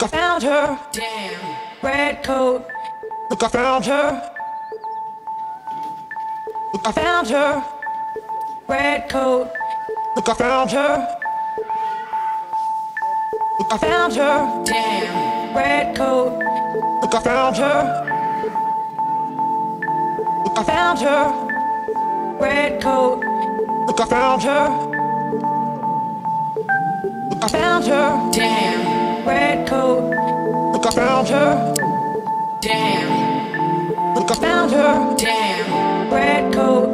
Look, I found her. Damn. Red coat. Look, I found her. Look, I found her. Red coat. Look, I found her. Look, I found her. Damn. Red coat. Look, I found her. Look, I found her. Red coat. Look, I found her. Look, I found her. Damn. Red coat. Look, I found her. Damn. Look, I found her. Damn. Red coat.